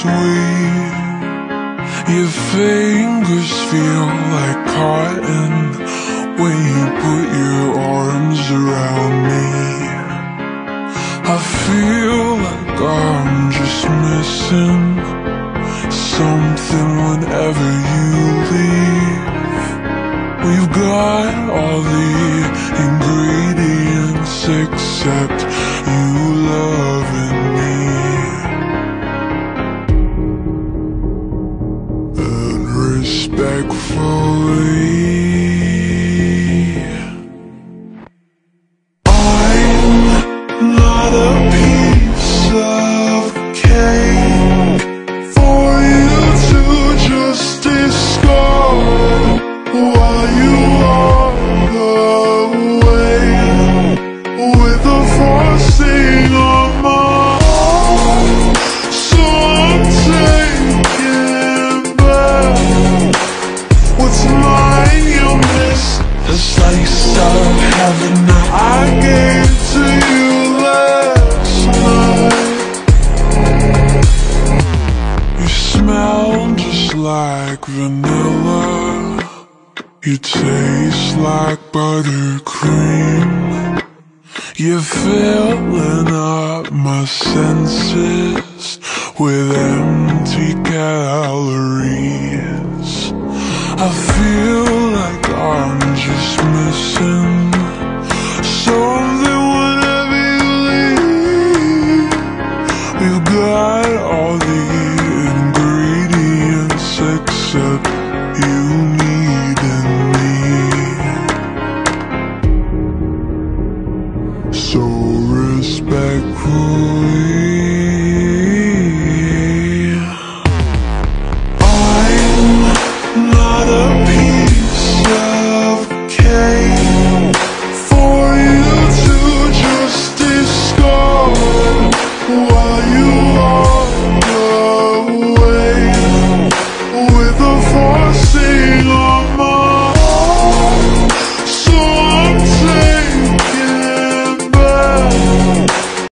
sweet. Your fingers feel like cotton When you put your arms around me. I feel like I'm just missing Something whenever you leave. We've got all the ingredients except respectfully I'm buttercream. You're filling up my senses with empty calories. I feel like I'm just missing So respectfully.